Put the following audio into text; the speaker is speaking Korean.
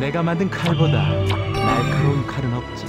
내가 만든 칼보다 날카로운 칼은 없지.